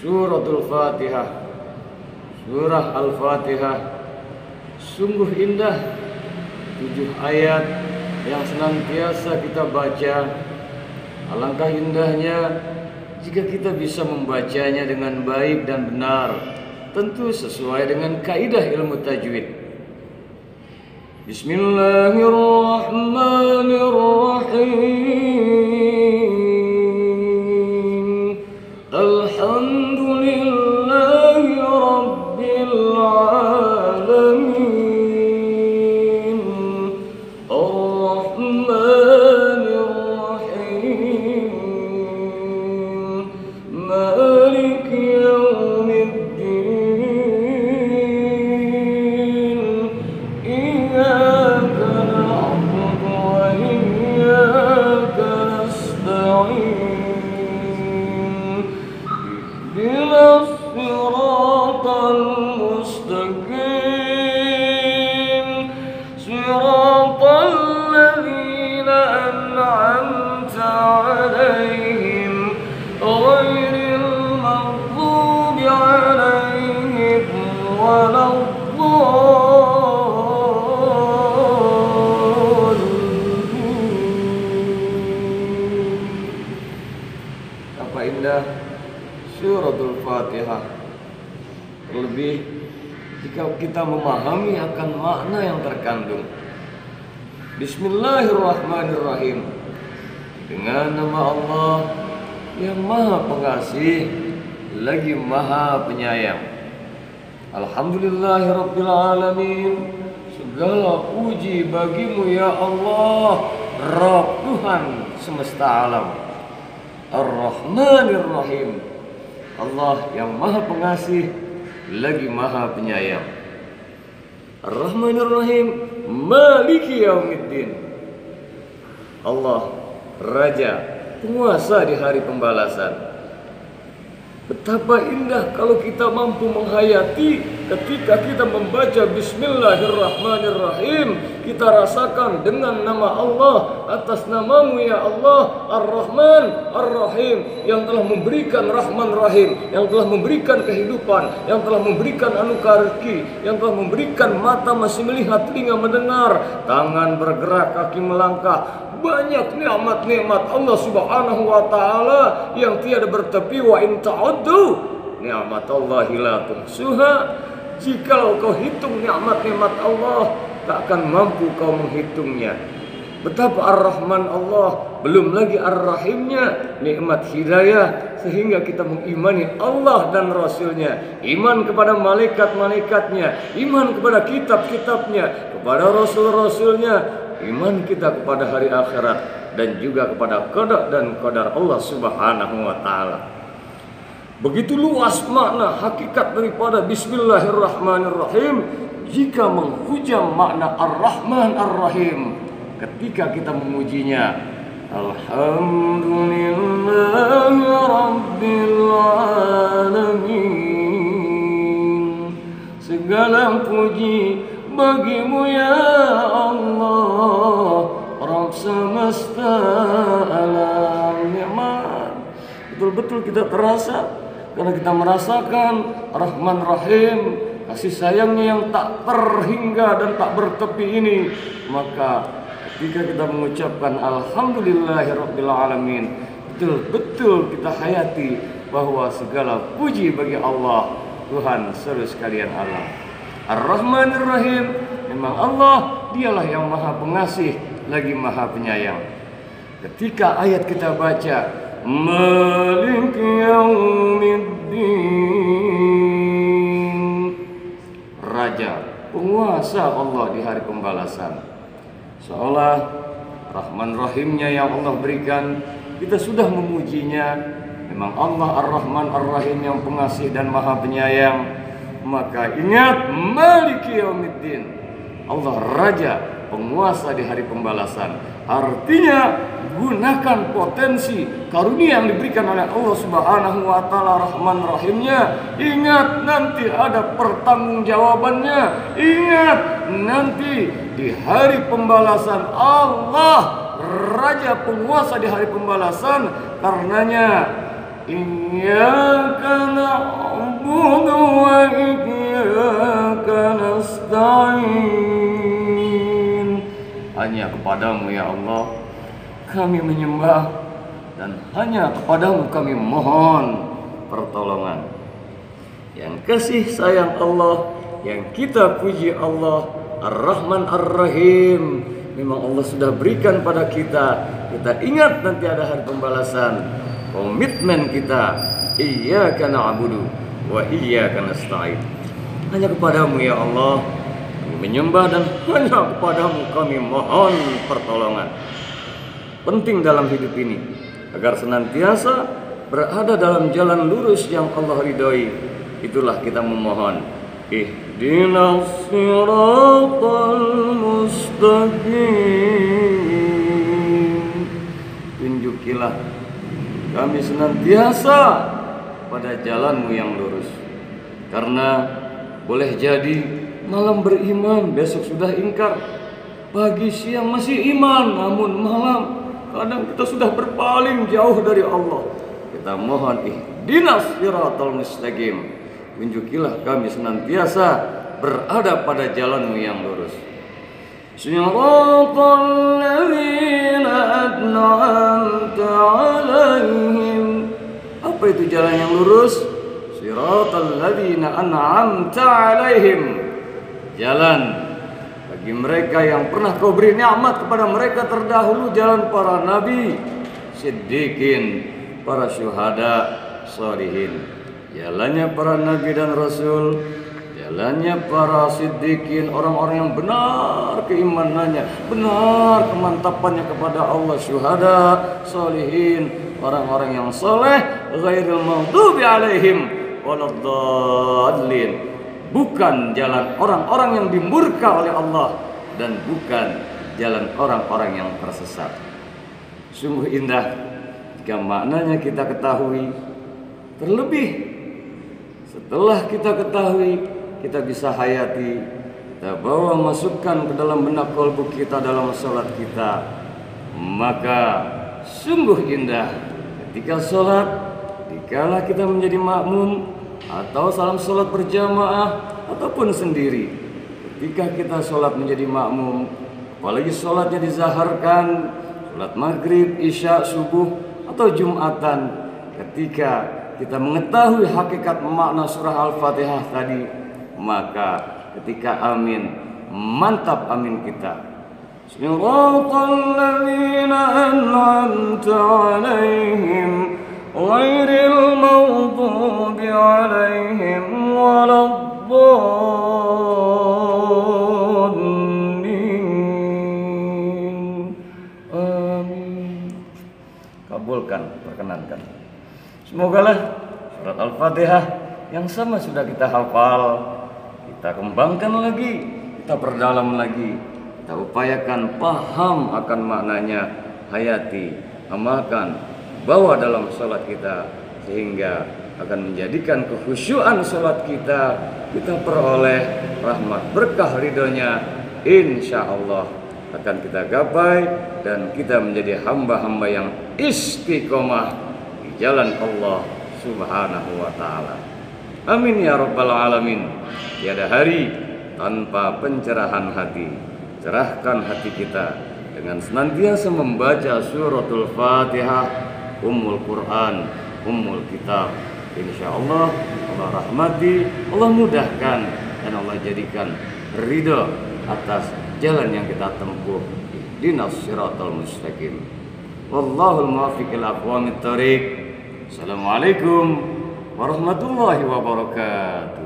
Suratul Fatihah. Surah Al-Fatihah. Sungguh indah. Tujuh ayat yang senantiasa kita baca. Alangkah indahnya jika kita bisa membacanya dengan baik dan benar. Tentu sesuai dengan kaidah ilmu tajwid. Bismillahirrahmanirrahim أنعمت عليهم غير المغضوب عليهم ولا الضالين Apa indah suratul Fatihah Terlebih jika kita memahami akan makna yang terkandung Bismillahirrahmanirrahim. Dengan nama Allah yang maha pengasih Lagi maha penyayang. Alhamdulillahirrabbilalamin. Segala puji bagimu ya Allah Rabb Tuhan semesta alam. Ar-Rahmanir Rahim Allah yang maha pengasih Lagi maha penyayang Ar-Rahmanir Rahim Maliki Yaumiddin. Allah Raja Penguasa di hari pembalasan. Betapa indah kalau kita mampu menghayati ketika kita membaca Bismillahirrahmanirrahim Kita rasakan dengan nama Allah Atas namamu ya Allah Ar-Rahman Ar-Rahim Yang telah memberikan Rahman Rahim Yang telah memberikan kehidupan Yang telah memberikan anugerah Yang telah memberikan mata masih melihat Telinga mendengar Tangan bergerak, kaki melangkah. Banyak nikmat-nikmat Allah Subhanahu wa taala yang tiada bertepi. Wa in ta'uddu nikmat Allah la tuhsuha jikalau kau hitung nikmat-nikmat Allah tak akan mampu kau menghitungnya betapa ar-rahman Allah belum lagi ar-rahimnya nikmat hidayah sehingga kita mengimani Allah dan Rasulnya iman kepada malaikat-malaikatnya iman kepada kitab-kitabnya kepada rasul-rasulnya iman kita kepada hari akhirat dan juga kepada qada dan qadar Allah Subhanahu wa taala. Begitu luas makna hakikat daripada bismillahirrahmanirrahim jika menghujam makna ar-Rahman ar-Rahim ketika kita memujinya. Alhamdulillahi rabbil alamin. Segala puji bagimu ya Allah Rabb semesta alam nikmat Betul-betul kita terasa Karena kita merasakan Rahman Rahim Kasih sayangnya yang tak terhingga dan tak bertepi ini. Maka ketika kita mengucapkan Alhamdulillahirrabbilalamin Betul-betul kita hayati bahwa segala puji bagi Allah Tuhan seluruh sekalian alam Ar-Rahmanir Rahim Memang Allah dialah yang maha pengasih Lagi maha penyayang. Ketika ayat kita baca Malik yaumiddin Raja Penguasa Allah di hari pembalasan. Seolah Rahman Rahimnya yang Allah berikan Kita sudah memujinya. Memang Allah Ar-Rahman Ar-Rahim yang pengasih dan maha penyayang. Maka ingat Maliki Yaumiddin. Allah Raja penguasa di hari pembalasan. Artinya gunakan potensi karunia yang diberikan oleh Allah Subhanahu wa taala Rahman Rahimnya. Ingat nanti ada pertanggungjawabannya. Ingat nanti di hari pembalasan Allah raja penguasa di hari pembalasan karenanya iyyaka na'budu wa iyyaka Hanya kepadamu ya Allah kami menyembah dan hanya kepadamu kami mohon pertolongan. Yang kasih sayang Allah, yang kita puji Allah, Ar-Rahman Ar-Rahim. Memang Allah sudah berikan pada kita. Kita ingat nanti ada hari pembalasan. Komitmen kita, iyyaka na'budu wa iyyaka nasta'in. Hanya kepadamu ya Allah menyembah dan hanya kepadamu kami mohon pertolongan. Penting dalam hidup ini agar senantiasa berada dalam jalan lurus yang Allah ridhoi. Itulah kita memohon Ihdinas siratal mustaqim Tunjukilah kami senantiasa pada jalanmu yang lurus Karena boleh jadi malam beriman besok sudah ingkar Pagi siang masih iman namun malam kadang kita sudah berpaling jauh dari Allah Kita mohon ihdinas siratal mustaqim Tunjukilah kami senantiasa berada pada jalanmu yang lurus. Siratal ladzina an'amta alaihim. Apa itu jalan yang lurus? Siratal ladzina an'amta alaihim. Jalan. Bagi mereka yang pernah kau beri nikmat kepada mereka terdahulu jalan para nabi, siddiqin, para syuhada, salihin. Jalannya para nabi dan rasul jalannya para siddiqin orang-orang yang benar keimanannya benar kemantapannya kepada Allah syuhada salihin orang-orang yang soleh ghairil maghdubi alaihim waladdallin bukan jalan orang-orang yang dimurka oleh Allah dan bukan jalan orang-orang yang tersesat. Sungguh indah jika maknanya kita ketahui. Terlebih setelah kita ketahui, kita bisa hayati, kita bawa masukkan ke dalam benak kolbu kita dalam sholat kita, maka sungguh indah ketika sholat, dikala kita menjadi makmum atau salam sholat berjamaah ataupun sendiri. Ketika kita sholat menjadi makmum, apalagi sholatnya dizaharkan, sholat maghrib, isya, subuh, atau jumatan, ketika kita mengetahui hakikat makna surah Al-Fatihah tadi, maka ketika amin, mantap amin kita. An'amta 'alaihim maghdubi 'alaihim waladdallin. Amin. Kabulkan, perkenankan. Surat Al-Fatihah yang sama sudah kita hafal, kita kembangkan lagi, kita perdalam lagi, kita upayakan paham akan maknanya, hayati, amalkan, bawa dalam sholat kita sehingga akan menjadikan kehusyuan sholat kita kita peroleh rahmat berkah ridhonya insya Allah akan kita gapai dan kita menjadi hamba-hamba yang istiqomah jalan Allah Subhanahu wa taala. Amin ya rabbal alamin. Tiada hari tanpa pencerahan hati. Cerahkan hati kita dengan senantiasa membaca suratul Fatihah, Ummul Quran, Ummul Kitab. Insya Allah Allah rahmati, Allah mudahkan dan Allah jadikan ridho atas jalan yang kita tempuh. Dinas siratal mustaqim. Wallahul muwaffiq ila aqwamit. Assalamualaikum warahmatullahi wabarakatuh.